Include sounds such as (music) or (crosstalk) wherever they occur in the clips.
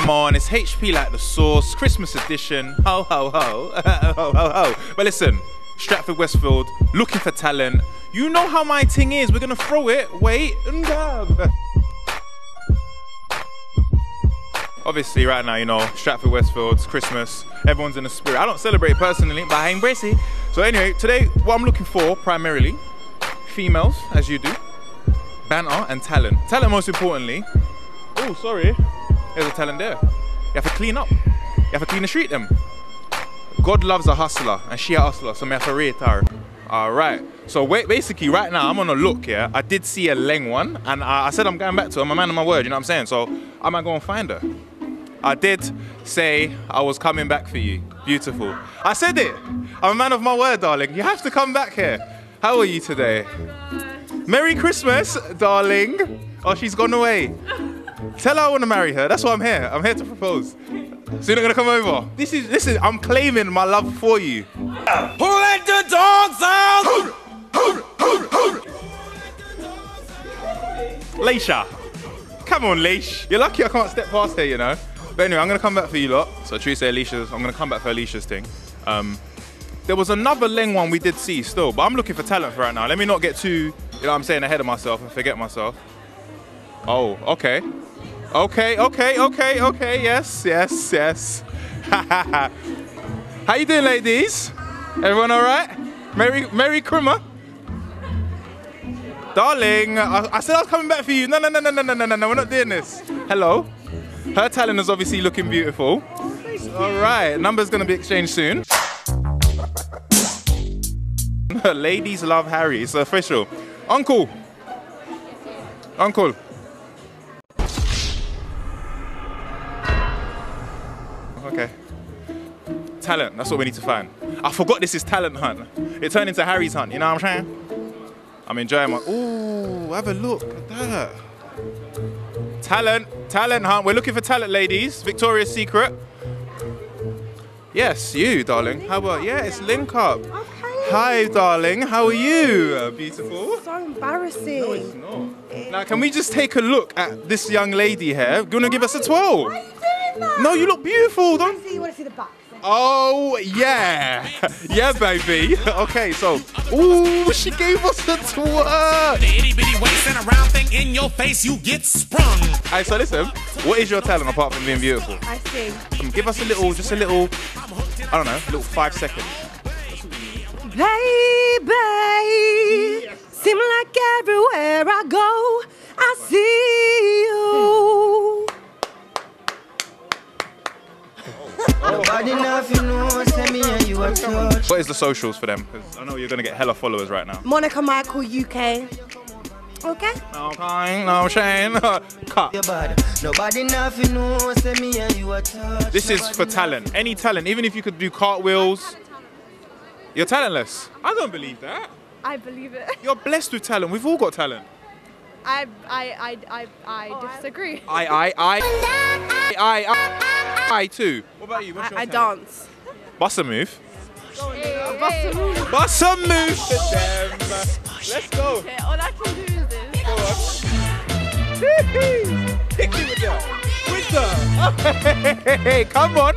Come on, it's HP like the sauce, Christmas edition. Ho ho ho, (laughs) ho ho ho. But listen, Stratford Westfield, looking for talent. You know how my thing is. We're gonna throw it, wait, and grab. Obviously, right now, you know, Stratford Westfield's Christmas. Everyone's in the spirit. I don't celebrate personally, but I embrace it. So anyway, today, what I'm looking for primarily, females, as you do, banter and talent. Talent, most importantly. Oh, sorry. There's a talent there. You have to clean up. You have to clean the street them. God loves a hustler, and she a hustler, so me have to rate her. All right. So wait, basically, right now I'm on a look. Yeah, I did see a Leng one, and I, I said I'm going back to her. I'm a man of my word. You know what I'm saying? So I might go and find her. I did say I was coming back for you. Beautiful. I said it. I'm a man of my word, darling. You have to come back here. How are you today? Merry Christmas, darling. Oh, she's gone away. Tell her I want to marry her. That's why I'm here. I'm here to propose. So you're not gonna come over? This is this is I'm claiming my love for you. Who let the dogs out? Leisha. Come on, Leish. You're lucky I can't step past her, you know. But anyway, I'm gonna come back for you lot. So Teresa Alicia's, I'm gonna come back for Alicia's thing. Um, there was another Leng one we did see still, but I'm looking for talent for right now. Let me not get too, you know what I'm saying, ahead of myself and forget myself. Oh, okay. Okay, okay, okay, okay. Yes, yes, yes. (laughs) How you doing, ladies? Everyone all right? Merry, Merry Krimmer. Darling, I, I, said I was coming back for you. No, no, no, no, no, no, no, no. We're not doing this. Hello. Her talent is obviously looking beautiful. All right, number's gonna be exchanged soon. (laughs) Ladies love Harry. It's official. Uncle. Uncle. Talent. That's what we need to find. I forgot this is talent hunt. It turned into Harry's hunt. You know what I'm saying? I'm enjoying my. Ooh, have a look at that. Talent, talent hunt. We're looking for talent, ladies. Victoria's Secret. Yes, you, darling. How about yeah? It's link up. Okay. Hi, darling. How are you? Beautiful. So embarrassing. No, it's not. Now, can we just take a look at this young lady here? You gonna give us a 12? Why are you doing that? No, you look beautiful. Don't. see you want to see the back. Oh yeah, (laughs) yeah, baby. Okay, so ooh, she gave us a twerk. The itty bitty waist and a round thing in your face, you get sprung. Alright, so listen. What is your talent apart from being beautiful? I see. Um, give us a little, just a little. I don't know, a little five seconds. Baby, seem like everywhere I go, I see you. Nobody nothing knows, say me and you a touch. What is the socials for them? 'Cause I know you're gonna get hella followers right now. Monica Michael UK. Okay. No Okay, no Shane. (laughs) Cut. Your. Nobody nothing knows, say me and you a touch. This is for talent. Any talent, even if you could do cartwheels. You're talentless. I don't believe that. I believe it. You're blessed with talent. We've all got talent. I I I I, I oh, disagree. I, I, I, I, I, I, I too. What about you? What's your I, I dance. Bust a move. Bust a move. Bust a move for. Let's go. Okay, all I can do is this. Go on. Hit me with that. With that. Hey, come on.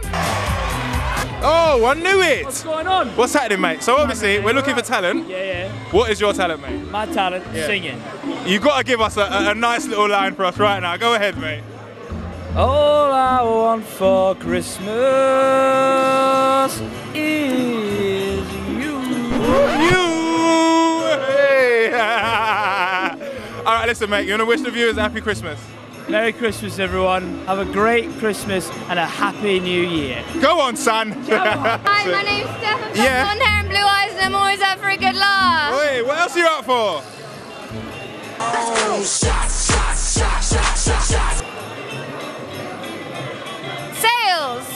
Oh, I knew it. What's going on? What's happening, mate? So obviously we're looking for talent. Yeah, yeah. What is your talent, mate? My talent, singing. You got to give us a, a, a nice little line for us right now. Go ahead, mate. All I want for Christmas is you. You. Hey. (laughs) All right, listen, mate. You want to wish the viewers happy Christmas? Merry Christmas, everyone. Have a great Christmas and a happy New Year. Go on, son. Hi, my (laughs) name's Steph. I've got Yeah. blonde hair and blue eyes, and I'm always out for a good laugh. Wait, what else are you up for? Sales.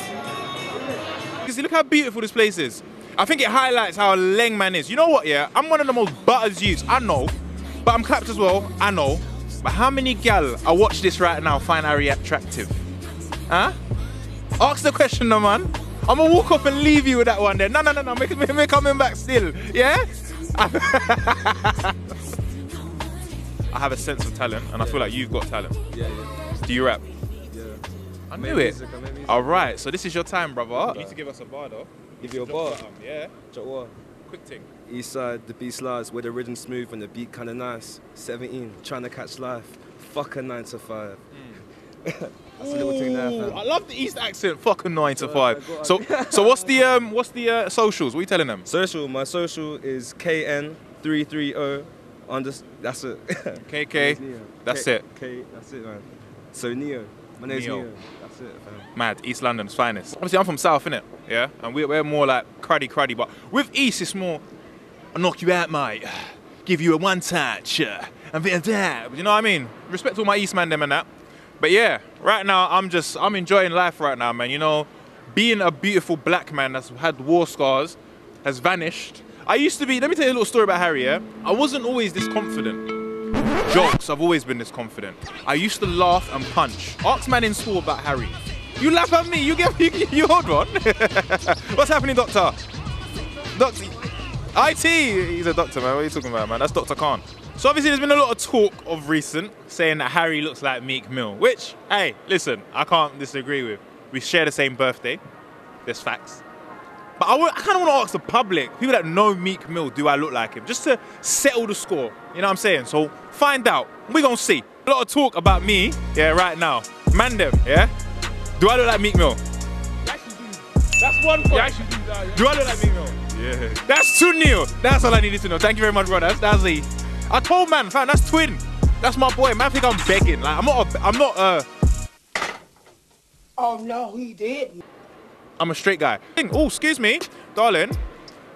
You see, look how beautiful this place is. I think it highlights how Leng man is. You know what, yeah? I'm one of the most butters youths. I know. But I'm clapped as well. I know. But how many gal I watch this right now find Ari attractive? Huh? Ask the question, no man. I'm gonna walk off and leave you with that one there. No, no, no, no. Make me, me coming back still. Yeah? (laughs) I have a sense of talent, and I feel like you've got talent. Yeah, yeah. Do you rap? Yeah. I knew it. music, I. All right, so this is your time, brother. You need to give us a bar, though. Give you a bar. Yeah. Drop what? Quick thing. East side, the beat slides, where the rhythm smooth and the beat kinda nice. 17, trying to catch life. Fuck a 9 to 5. (laughs) That's a little thing there, Ooh, fam. I love the East accent. Fucking nine to five. on. So, so what's the um, what's the uh, socials? What are you telling them? Social, my social is KN330. Under, that's it. (laughs) KK. That's K- it. K, that's it, man. So Neo. My name's Neo. Neo. That's it, fam. Mad, East London's finest. Obviously, I'm from South, innit? Yeah, and we're, we're more like cruddy, cruddy. But with East, it's more, I'll knock you out, mate. Give you a one touch. uh, And then that. You know what I mean? Respect all my East man, them and that. But yeah, right now, I'm just, I'm enjoying life right now, man. You know, being a beautiful black man that's had war scars has vanished. I used to be, let me tell you a little story about Harry, yeah? I wasn't always this confident. Jokes, I've always been this confident. I used to laugh and punch. Ask man in school about Harry. You laugh at me, you get you, (laughs) you hold one. (laughs) What's happening, doctor? Doctor IT, he's a doctor, man. What are you talking about, man? That's Dr. Khan. So obviously there's been a lot of talk of recent saying that Harry looks like Meek Mill, which, hey, listen, I can't disagree with. We share the same birthday. There's facts. But I, kind of want to ask the public, people that know Meek Mill, do I look like him? Just to settle the score. You know what I'm saying? So find out. We're going to see. A lot of talk about me, yeah, right now. Man them, yeah? Do I look like Meek Mill? That's one point. Do Do I look like Meek Mill? Yeah. That's two nil. That's all I needed to know. Thank you very much, brother. That's, that's the. I told man, fam, that's twin. That's my boy. Man, think I'm begging. Like I'm not. A, I'm not. Uh, Oh no, he didn't. I'm a straight guy. Oh, excuse me, darling.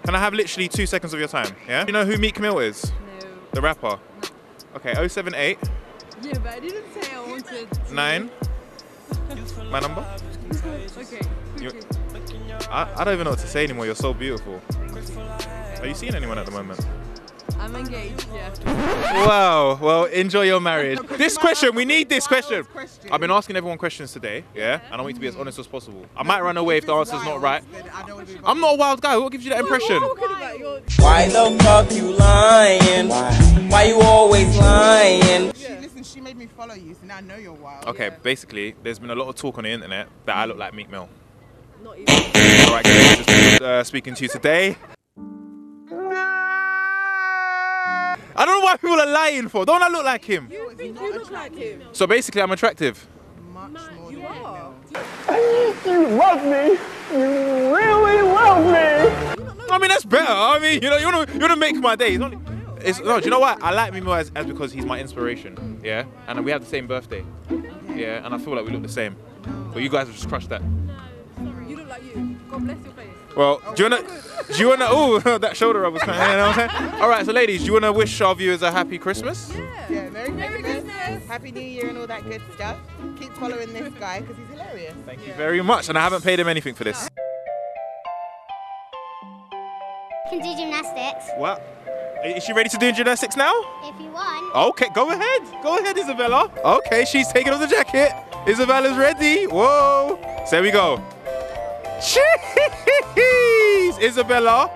Can I have literally two seconds of your time? Yeah. You know who Meek Mill is? No. The rapper. Okay. 078 Yeah, but I didn't say I wanted. to- nine. (laughs) My number. Okay. You, I, I don't even know what to say anymore. You're so beautiful. Are you seeing anyone at the moment? I'm engaged. Yeah. Wow. Well, enjoy your marriage. This question, we need this question. question. I've been asking everyone questions today, yeah, and I want you to be as honest as possible. I might run away if the answer's not right. I'm not a wild guy. What gives you that impression? Why the fuck you lying? Why you always lying? She, listen, she made me follow you, so now I know you're wild. Okay, basically, there's been a lot of talk on the internet that I look like Meek Mill. All right, guys, just uh, speaking to you today. I don't know why people are lying for. Don't I look like him? You think you look like him? So basically, I'm attractive. Much more you are. You love me. You really love me. I mean, that's better. I mean, you know, you wanna you wanna make my day. It's only, it's, no, do you know what? I like Meek Mill as, as because he's my inspiration. Yeah, and we have the same birthday. Yeah, and I feel like we look the same. But you guys have just crushed that. You look like you. God bless your face. Well, do you wanna, do you wanna, oh, (laughs) that shoulder rub was kind of, you know what I'm saying? All right, so ladies, do you wanna wish our viewers a happy Christmas? Yeah, Merry, Christmas. Happy New Year and all that good stuff. Keep following this guy because he's hilarious. Thank you very much, and I haven't paid him anything for this. can do gymnastics What? Is she ready to do gymnastics now? if you want. Okay, go ahead. Go ahead, Isabella. Okay, she's taking off the jacket. Isabella's ready. Whoa. So there we go. Jeez. Isabella,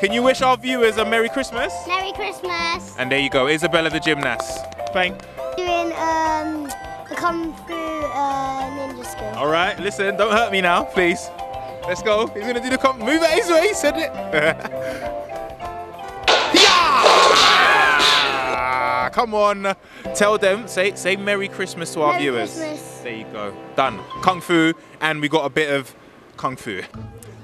can you wish our viewers a Merry Christmas? Merry Christmas. And there you go, Isabella the gymnast. Bang. Doing um the kung fu uh, ninja skill. All right, listen, don't hurt me now, please. Let's go. He's gonna do the comp. Move it his way. He said it. (laughs) yeah! Come on. Tell them. Say say Merry Christmas to our Merry viewers. Christmas. There you go. Done. Kung fu, and we got a bit of kung fu.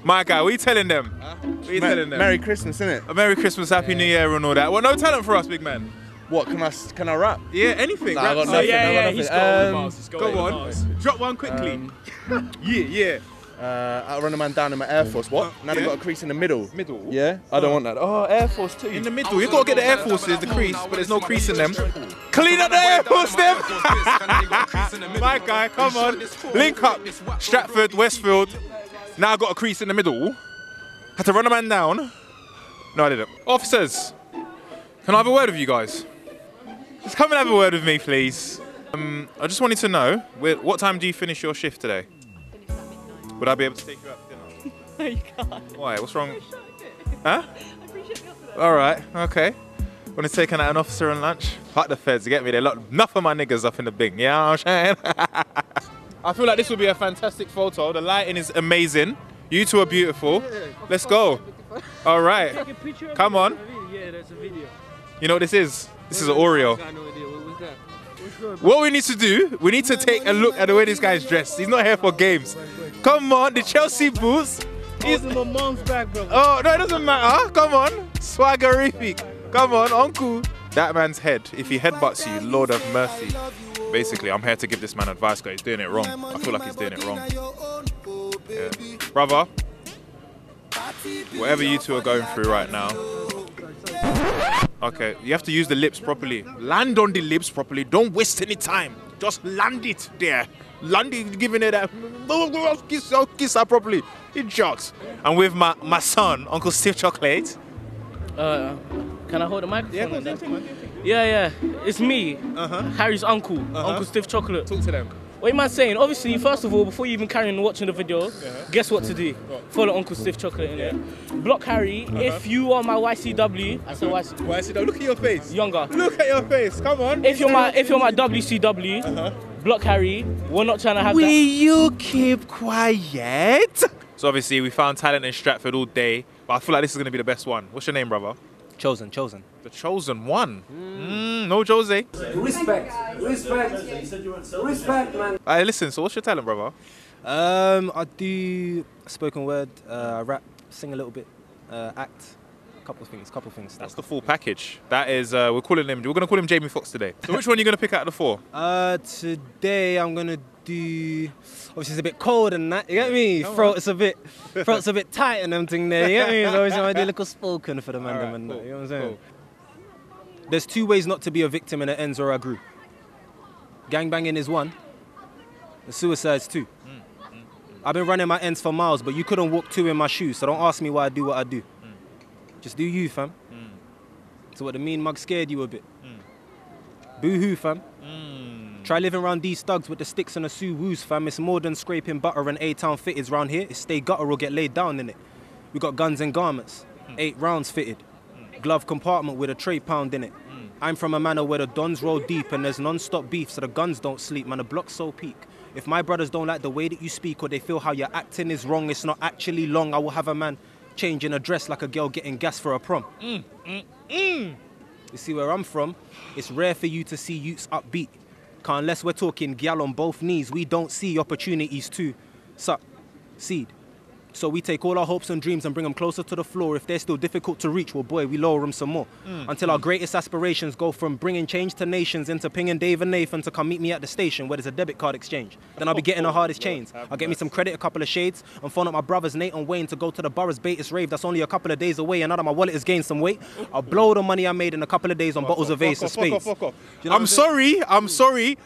My guy, what are you telling them? What are you telling them? Merry Christmas, innit? A Merry Christmas, Happy New Year, and all that. Well, no talent for us, big man. What can I can I rap? Yeah, anything. Nah, I Rap got song. nothing. I got nothing. Um, Go on. Drop one quickly. yeah, yeah. Uh, I run a man down in my Air Force. What? Now they Yeah. got a crease in the middle. Middle. Yeah, I don't want that. Oh, Air Force too. In the middle, you gotta get the Air Forces, the crease, but there's no crease in them. Clean up the Air Force, them. (laughs) My guy, come on. Link up. Stratford, Westfield. Now I got a crease in the middle. Had to run a man down. No, I didn't. Officers, can I have a word with you guys? Just come and have a word with me, please. Um, I just wanted to know, wh- what time do you finish your shift today? Would I be able to take you out to dinner? (laughs) No, you can't. Why? What's wrong? (laughs) Huh? All right. Okay. Want to take an, an officer on lunch? Fuck the feds. Get me? They lock enough of my niggas up in the bing. Yeah, you know what I'm saying. (laughs) I feel like this would be a fantastic photo. The lighting is amazing. You two are beautiful. Let's go. All right. Come on. Yeah, that's a video. You know what this is? This is an Oreo. What we need to do, we need to take a look at the way this guy's dressed. He's not here for games. Come on, the Chelsea boots. He's in my mom's bag, bro. Oh, no, it doesn't matter. Come on. Swaggerific. Come on, uncle. That man's head, if he headbutts you, Lord of mercy. Basically, I'm here to give this man advice because he's doing it wrong. I feel like he's doing it wrong. Yeah. Brother, whatever you two are going through right now, okay, you have to use the lips properly. Land on the lips properly. Don't waste any time. Just land it there. Land it, giving it that. Kiss, kiss her properly. It Idiots. And with my, my son, Uncle Steve Chocolate. Uh, can I hold the microphone? Yeah, yeah, yeah. It's me, uh-huh. Harry's uncle, uh-huh. Uncle Stiff Chocolate. Talk to them. What am I saying? Obviously, first of all, before you even carry on watching the video, uh-huh. guess what to do? Follow Uncle Stiff Chocolate in there. Block Harry. If you are my YCW, I said YCW. YCW. Look at your face. Younger. Look at your face. Come on. If you're my if you're my WCW, block Harry. We're not trying to have Will that. you keep quiet? So obviously we found talent in Stratford all day, but I feel like this is gonna be the best one. What's your name, brother? Chosen, chosen. The chosen one. Mm, no Jose. Respect, respect, respect, man. Alright, listen. So what's your talent, brother? Um, I do spoken word, uh, rap, sing a little bit, uh, act, a couple of things, couple of things. That's the full package. That is, uh, we're calling him. We're gonna call him Jamie Foxx today. So which one are you gonna pick out of the four? Uh, today I'm gonna do. Obviously, it's a bit cold and that. You get me? Throat's a bit, throat's a bit tight and them thing there. You get me? So obviously, I do a little spoken for the man. them and that, you know what I'm saying? There's two ways not to be a victim, in it ends or I grew. Gangbanging is one. The suicide's two. I've been running my ends for miles, but you couldn't walk two in my shoes. So don't ask me why I do what I do. Just do you, fam. So what the mean mug scared you a bit. Boo hoo, fam. Try living around these thugs with the sticks and the Sue woos, fam. It's more than scraping butter and A-town fitteds round here. It's stay gutter or get laid down in it. We got guns and garments, eight rounds fitted. Glove compartment with a tray pound in it. Mm. I'm from a manor where the dons roll deep and there's non-stop beef, so the guns don't sleep, man. The block's so peak. If my brothers don't like the way that you speak or they feel how you're acting is wrong, it's not actually long. I will have a man changing a dress like a girl getting gas for a prom. Mm, mm, you see where I'm from, it's rare for you to see youths upbeat. 'Cause unless we're talking gal on both knees, we don't see opportunities to suck seed. So we take all our hopes and dreams and bring them closer to the floor. If they're still difficult to reach, well, boy, we lower them some more. Mm. Until our greatest aspirations go from bringing change to nations into pinging Dave and Nathan to come meet me at the station where there's a debit card exchange. Then I'll be getting the hardest chains. I'll get me some credit, a couple of shades, and phone up my brothers Nate and Wayne to go to the Borough's Batis rave. That's only a couple of days away, and now that my wallet has gained some weight, I'll blow the money I made in a couple of days on bottles of Ace of Fuck off, Spades. fuck off. You know I'm I'm sorry. I'm sorry.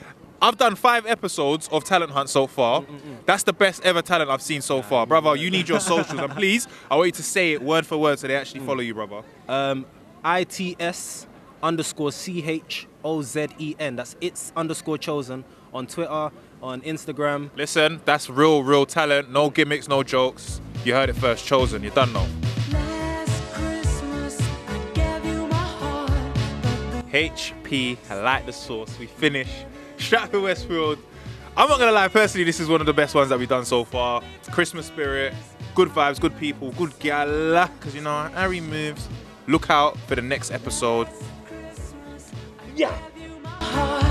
I've done five episodes of Talent Hunt so far. That's the best ever talent I've seen so far, brother. You need your socials, and please, I want you to say it word for word so they actually follow you, brother. Um, ITS underscore C H O Z E N. That's it's underscore chosen on Twitter, on Instagram. Listen, that's real, real talent. No gimmicks, no jokes. You heard it first. Chosen. You done know. HP, I like the sauce. We finish. Stratford Westfield. I'm not gonna lie, personally, this is one of the best ones that we've done so far. Christmas spirit, good vibes, good people, good gal. Because you know, Harry moves. Look out for the next episode. Yeah.